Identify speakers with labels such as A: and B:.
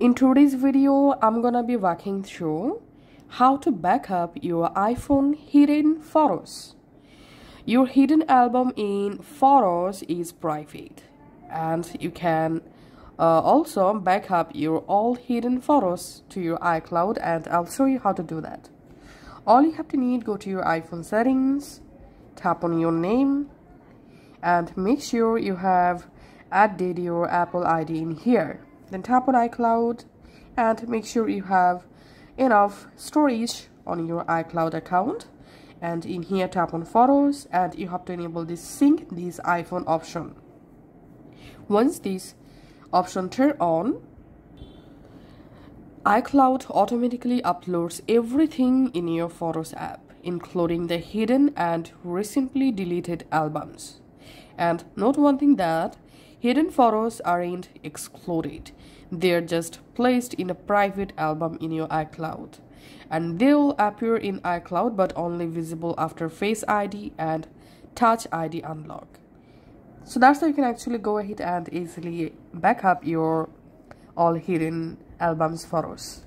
A: In today's video, I'm gonna be walking through how to backup your iPhone hidden photos. Your hidden album in photos is private and you can uh, also backup your all hidden photos to your iCloud and I'll show you how to do that. All you have to need go to your iPhone settings, tap on your name and make sure you have added your Apple ID in here then tap on iCloud and make sure you have enough storage on your iCloud account and in here tap on photos and you have to enable this sync this iPhone option once this option turn on iCloud automatically uploads everything in your Photos app, including the hidden and recently deleted albums. And note one thing that Hidden photos aren't excluded. They're just placed in a private album in your iCloud. And they'll appear in iCloud but only visible after Face ID and Touch ID unlock. So that's how you can actually go ahead and easily back up your all hidden albums photos.